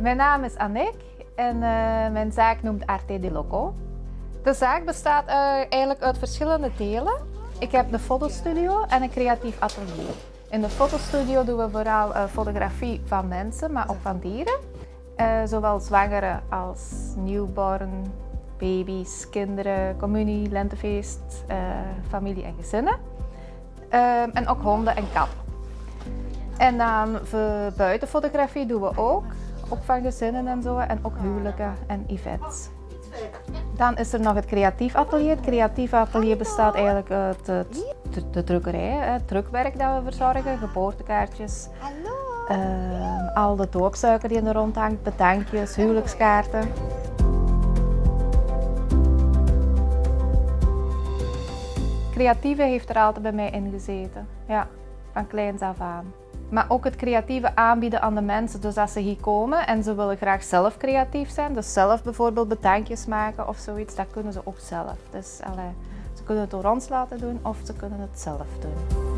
Mijn naam is Annick en uh, mijn zaak noemt Arte di Loco. De zaak bestaat uh, eigenlijk uit verschillende delen. Ik heb de fotostudio en een creatief atelier. In de fotostudio doen we vooral uh, fotografie van mensen, maar ook van dieren. zowel zwangere als newborn, baby's, kinderen, communie, lentefeest, familie en gezinnen. en ook honden en katten. En dan voor buitenfotografie doen we ook, ook van gezinnen en zo, en ook huwelijken en events. Dan is er nog het creatief atelier. Het creatief atelier bestaat eigenlijk uit de, de drukkerij, het drukwerk dat we verzorgen, geboortekaartjes, uh, al de doopsuiker die er rond hangt, bedankjes, huwelijkskaarten. Creatieve heeft er altijd bij mij in gezeten, ja, van kleins af aan. Maar ook het creatieve aanbieden aan de mensen. Dus als ze hier komen en ze willen graag zelf creatief zijn, dus zelf bijvoorbeeld bedankjes maken of zoiets, dat kunnen ze ook zelf. Dus ze kunnen het door ons laten doen of ze kunnen het zelf doen.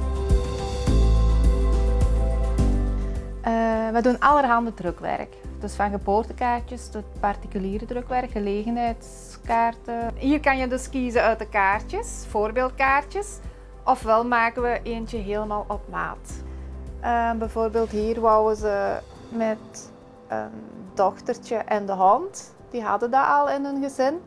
Uh, we doen allerhande drukwerk. Dus van geboortekaartjes tot particuliere drukwerk, gelegenheidskaarten. Hier kan je dus kiezen uit de kaartjes, voorbeeldkaartjes. Ofwel maken we eentje helemaal op maat. Uh, bijvoorbeeld hier wouden ze met een dochtertje en de hond. Die hadden dat al in hun gezin.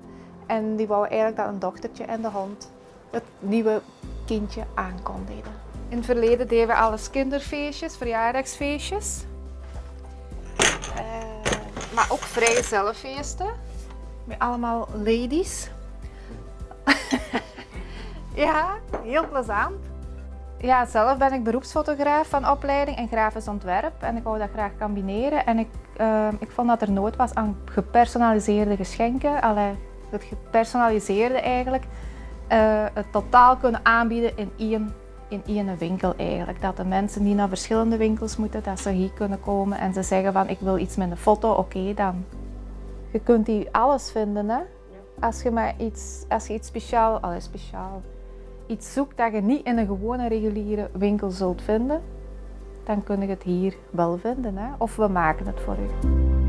En die wouden eigenlijk dat een dochtertje en de hond het nieuwe kindje aankondigden. In het verleden deden we alles kinderfeestjes, verjaardagsfeestjes. Uh, maar ook vrije zelffeesten. Met allemaal ladies. ja, heel plezant. Ja, zelf ben ik beroepsfotograaf van opleiding en grafisch ontwerp. En ik wou dat graag combineren. En ik, uh, ik vond dat er nood was aan gepersonaliseerde geschenken. Allee, het gepersonaliseerde eigenlijk. Uh, het totaal kunnen aanbieden in één, in één winkel eigenlijk. Dat de mensen niet naar verschillende winkels moeten, dat ze hier kunnen komen en ze zeggen van ik wil iets met een foto, oké dan. Je kunt hier alles vinden hè. Als je maar iets, als je iets speciaal, allee, speciaal iets zoekt dat je niet in een gewone reguliere winkel zult vinden, dan kun je het hier wel vinden. Hè? Of we maken het voor u.